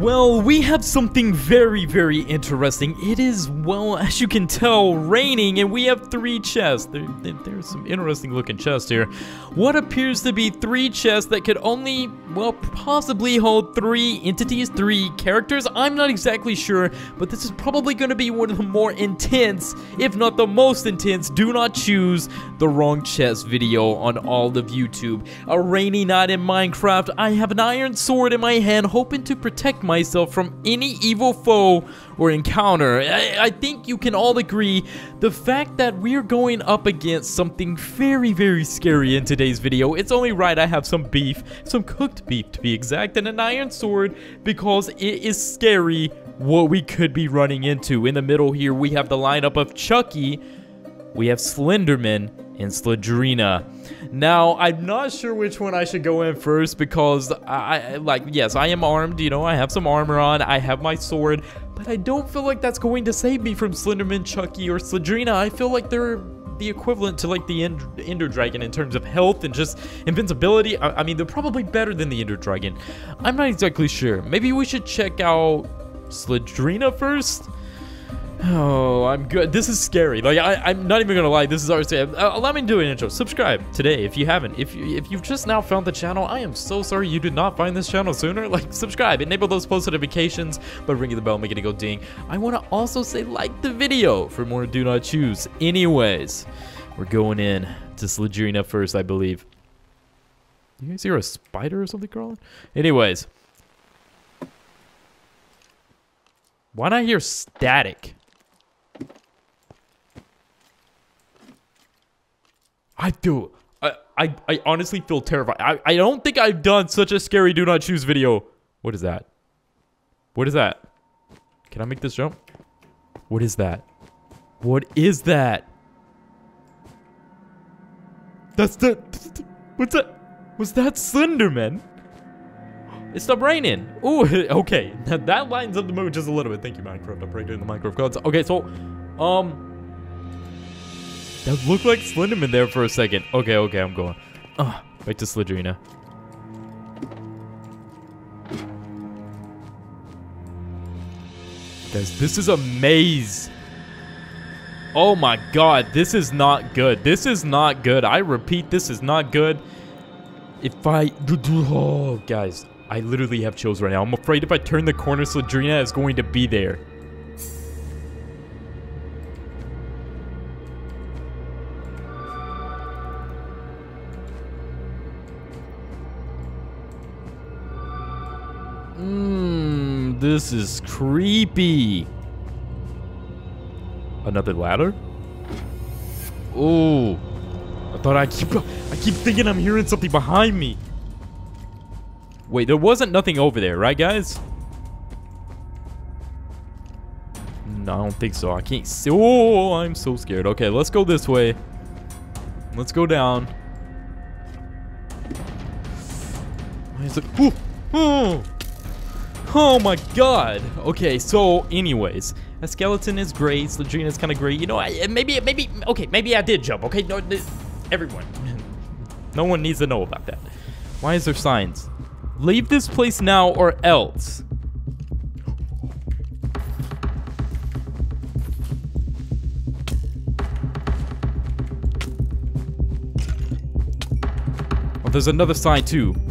Well, we have something very, very interesting. It is, well, as you can tell, raining, and we have three chests. There, there, there's some interesting looking chests here. What appears to be three chests that could only, well, possibly hold three entities, three characters. I'm not exactly sure, but this is probably going to be one of the more intense, if not the most intense, do not choose the wrong chest video on all of YouTube. A rainy night in Minecraft, I have an iron sword in my hand, hoping to protect myself from any evil foe or encounter. I, I, think you can all agree the fact that we're going up against something very, very scary in today's video. It's only right I have some beef, some cooked beef to be exact, and an iron sword because it is scary what we could be running into. In the middle here, we have the lineup of Chucky, we have Slenderman, and Slendrina. Now, I'm not sure which one I should go in first because I, like, yes, I am armed, you know, I have some armor on, I have my sword, but I don't feel like that's going to save me from Slenderman, Chucky, or Slendrina. I feel like they're the equivalent to like the Ender Dragon in terms of health and just invincibility. I, I mean, they're probably better than the Ender Dragon. I'm not exactly sure. Maybe we should check out Slendrina first? Oh, I'm good. This is scary. Like, I, am not even gonna lie. This is already. Uh, allow me to do an intro. Subscribe today if you haven't. If you, if you've just now found the channel, I am so sorry you did not find this channel sooner. Like, subscribe, enable those post notifications by ringing the bell, making it go ding. I want to also say like the video for more Do Not Choose. Anyways, we're going in to Slendrina first, I believe. You guys hear a spider or something crawling? Anyways. Why not hear static? I do. I, I, I honestly feel terrified. I, I don't think I've done such a scary do not choose video. What is that? What is that? Can I make this jump? What is that? What is that? That's the, what's that? Was that Slenderman? It stopped raining. Ooh, okay. That lines up the mood just a little bit. Thank you, Minecraft. I'm right doing the Minecraft gods. Okay, so, um, that looked like Slenderman there for a second. Okay, okay, I'm going. Uh, back to Slendrina. Guys, this is a maze. Oh my god, this is not good. This is not good. I repeat, this is not good. If I... Oh, guys, I literally have chills right now. I'm afraid if I turn the corner, Slendrina is going to be there. This is creepy. Another ladder? Oh. I thought I keep I keep thinking I'm hearing something behind me. Wait, there wasn't nothing over there, right guys? No, I don't think so. I can't see. Oh, I'm so scared. Okay, let's go this way. Let's go down. Why is it? Oh, oh. Oh my god. Okay, so anyways, a skeleton is great. Slendrina is kind of great. You know, I, maybe, maybe, okay, maybe I did jump. Okay, no, everyone. no one needs to know about that. Why is there signs? Leave this place now or else. Oh, there's another sign too.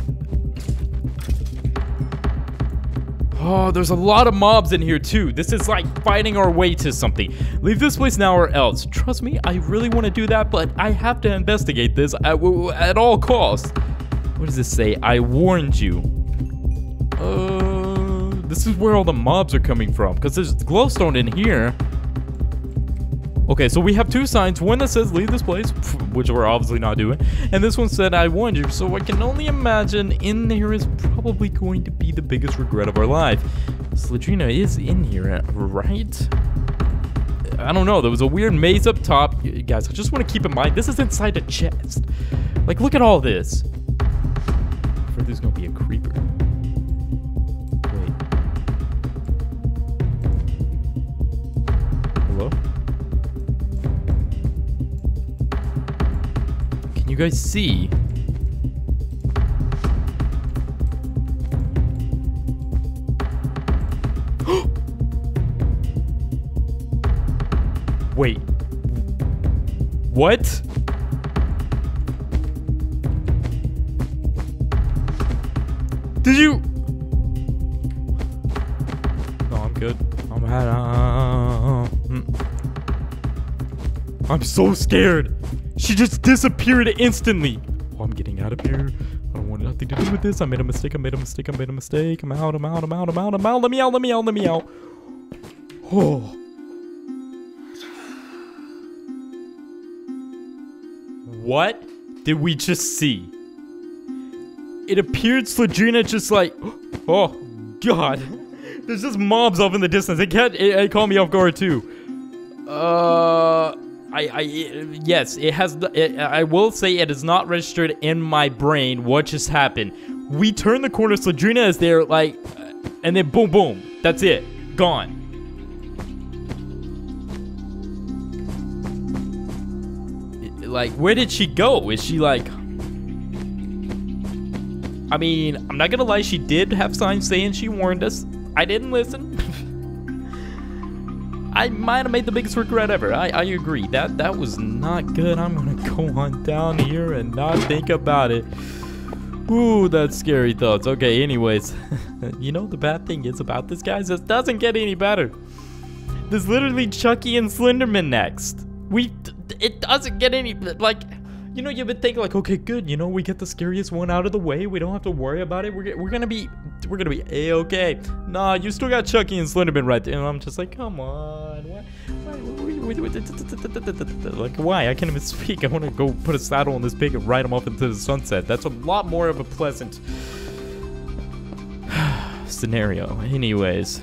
Oh, there's a lot of mobs in here too. This is like fighting our way to something. Leave this place now or else. Trust me, I really want to do that, but I have to investigate this at, at all costs. What does this say? I warned you. Uh, this is where all the mobs are coming from, because there's glowstone in here. Okay, so we have two signs. One that says leave this place, which we're obviously not doing. And this one said I warned you. So I can only imagine in there is probably going to be the biggest regret of our life. Slendrina is in here, right? I don't know. There was a weird maze up top. Guys, I just want to keep in mind, this is inside a chest. Like, look at all this. I'm afraid there's going to be a creeper. guys see? Wait. What? Did you? No, I'm good. I'm had. Uh, uh, uh, mm. I'm so scared. She just disappeared instantly. Oh, I'm getting out of here. I don't want nothing to do with this. I made a mistake. I made a mistake. I made a mistake. I'm out. I'm out. I'm out. I'm out. I'm out. Let me out. Let me out. Let me out. Oh. What did we just see? It appeared Slendrina just like, oh god. There's just mobs off in the distance. It can't, it, it caught me off guard too. Uh, I, I, yes, it has, it, I will say it is not registered in my brain what just happened. We turn the corner, Slendrina is there, like, and then boom, boom. That's it. Gone. like, where did she go? Is she like... I mean, I'm not gonna lie, she did have signs saying she warned us. I didn't listen. I might have made the biggest regret ever. I, I agree. That that was not good. I'm gonna go on down here and not think about it. Ooh, that's scary thoughts. Okay, anyways. you know the bad thing is about this, guys? This doesn't get any better. There's literally Chucky and Slenderman next. We it doesn't get any, like, you know, you would think like, okay, good, you know, we get the scariest one out of the way. We don't have to worry about it. We're, we're gonna be, we're gonna be a-okay. Nah, you still got Chucky and Slenderman right there. And I'm just like, come on. Why, like, why? I can't even speak. I want to go put a saddle on this pig and ride him off into the sunset. That's a lot more of a pleasant scenario. Anyways.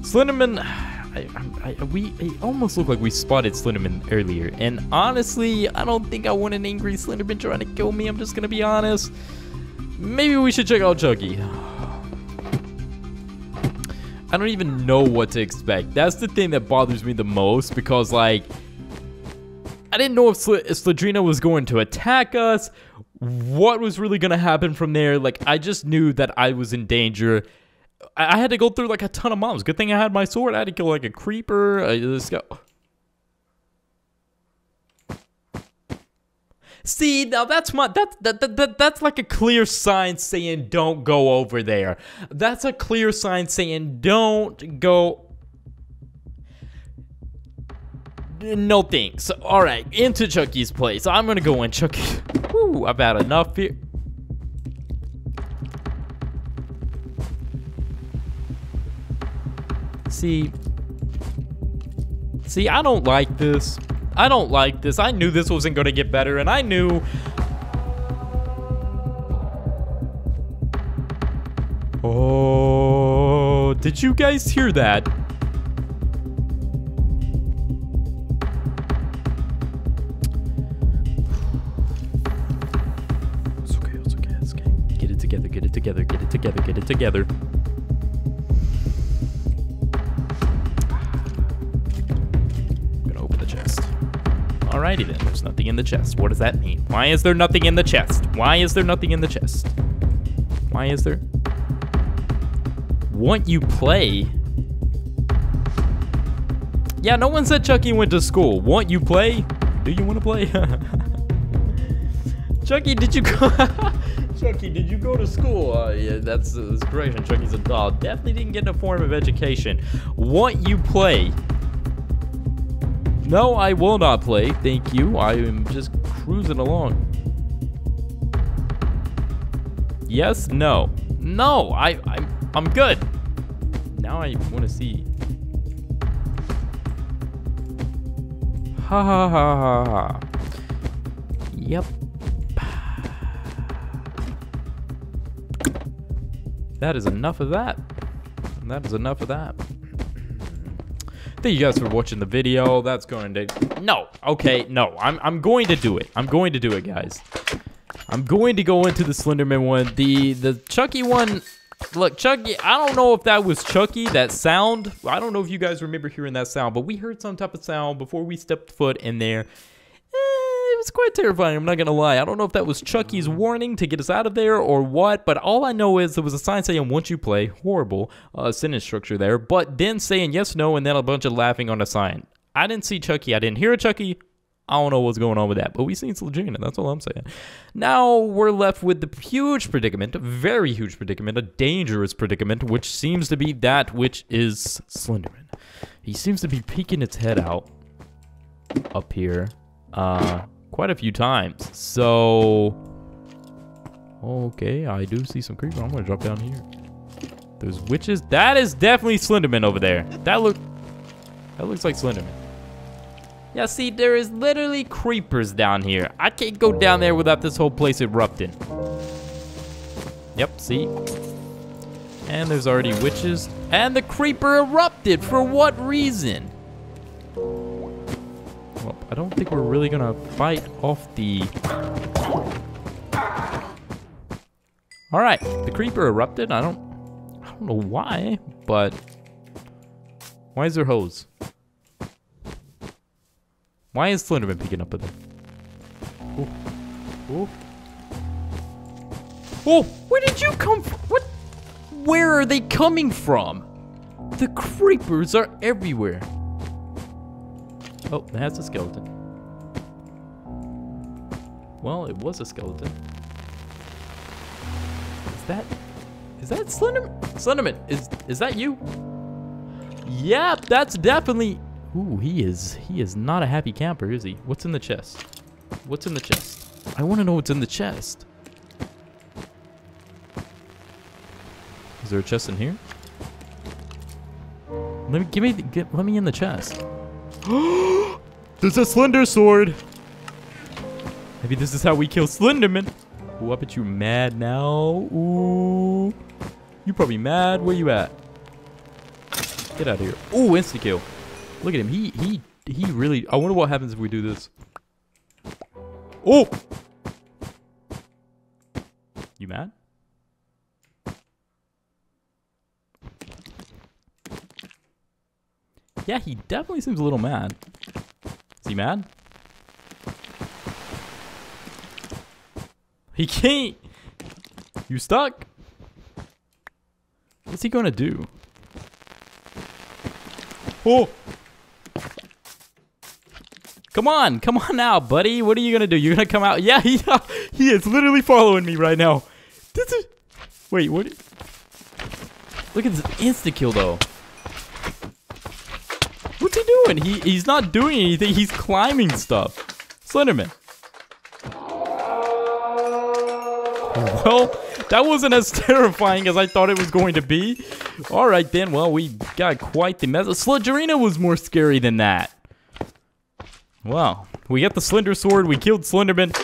Slenderman I, I, we it almost looked like we spotted Slenderman earlier, and honestly, I don't think I want an angry Slenderman trying to kill me. I'm just gonna be honest. Maybe we should check out Chucky. I don't even know what to expect. That's the thing that bothers me the most because, like, I didn't know if, Sl Slendrina was going to attack us, what was really going to happen from there. Like, I just knew that I was in danger I, had to go through like a ton of mobs. Good thing I had my sword. I had to kill like a creeper. Uh, let's go. See, now that's my that, that that that that's like a clear sign saying don't go over there. That's a clear sign saying don't go no thanks. All right, into Chucky's place. I'm gonna go in Chucky. I've had enough here. See, see, I don't like this. I don't like this. I knew this wasn't going to get better, and I knew... Oh, did you guys hear that? It's okay, it's okay, it's okay. Get it together, get it together, get it together, get it together. Then, there's nothing in the chest. What does that mean? Why is there nothing in the chest? Why is there nothing in the chest? Why is there? Want you play? Yeah, no one said Chucky went to school. Want you play? Do you want to play? Chucky, did you go? Chucky, did you go to school? Uh, yeah, that's, that's great. And Chucky's a doll. Definitely didn't get a form of education. Want you play? No, I will not play. Thank you. I am just cruising along. Yes, no. No, I, I I'm good. Now I want to see. Ha ha ha ha ha. Yep. That is enough of that. That is enough of that. Thank you guys for watching the video. That's going to... No. Okay, no. I'm, I'm going to do it. I'm going to do it, guys. I'm going to go into the Slenderman one. The, the Chucky one... Look, Chucky, I don't know if that was Chucky, that sound. I don't know if you guys remember hearing that sound, but we heard some type of sound before we stepped foot in there was quite terrifying, I'm not gonna lie. I don't know if that was Chucky's warning to get us out of there or what, but all I know is there was a sign saying, once you play, horrible uh, sentence structure there, but then saying yes, no, and then a bunch of laughing on a sign. I didn't see Chucky, I didn't hear a Chucky. I don't know what's going on with that, but we seen Slendrina. That's all I'm saying. Now we're left with the huge predicament, a very huge predicament, a dangerous predicament, which seems to be that which is Slenderman. He seems to be peeking its head out up here uh, quite a few times. So, okay, I do see some creeper. I'm gonna drop down here. There's witches. That is definitely Slenderman over there. That look, that looks like Slenderman. Yeah, see, there is literally creepers down here. I can't go down there without this whole place erupting. Yep, see? And there's already witches. And the creeper erupted. For what reason? I don't think we're really gonna fight off the... Alright, the creeper erupted. I don't... I don't know why, but... Why is there hose? Why is Slenderman picking up with it? Oh. Oh. Oh, where did you come from? What? Where are they coming from? The creepers are everywhere. Oh, that's a skeleton. Well, it was a skeleton. Is that... Is that Slenderman? Slenderman, is, is that you? Yep, that's definitely... Ooh, he is he is not a happy camper, is he? What's in the chest? What's in the chest? I want to know what's in the chest. Is there a chest in here? Let me give me get, let me in the chest. There's a slender sword. Maybe this is how we kill Slenderman. Ooh, I bet you mad now. Ooh. You probably mad. Where you at? Get out of here. Ooh, insta kill. Look at him. He he he really. I wonder what happens if we do this. Oh! You mad? Yeah, he definitely seems a little mad. Is he mad? He can't. You stuck? What's he gonna do? Oh! Come on, come on now, buddy. What are you gonna do? You're gonna come out? Yeah, he he is literally following me right now. This is. Wait, what? Look at this insta kill though. Doing? He he's not doing anything. He's climbing stuff. Slenderman. Well, that wasn't as terrifying as I thought it was going to be. All right then. Well, we got quite the mess. Sludgerina was more scary than that. Well, we got the Slender Sword. We killed Slenderman.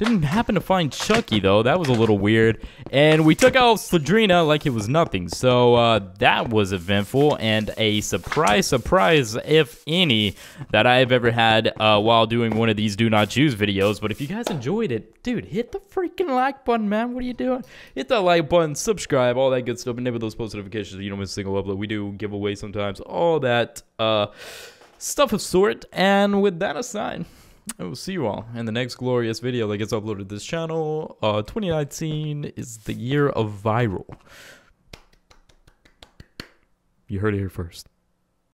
Didn't happen to find Chucky, though. That was a little weird. And we took out Slendrina like it was nothing. So uh, that was eventful and a surprise, surprise, if any, that I've ever had uh, while doing one of these Do Not Choose videos. But if you guys enjoyed it, dude, hit the freaking like button, man. What are you doing? Hit that like button, subscribe, all that good stuff, and enable those post notifications so you don't miss a single upload. We do giveaways sometimes, all that. Uh, stuff of sort. And with that aside, I will see you all in the next glorious video that gets uploaded to this channel. Uh, 2019 is the year of viral. You heard it here first.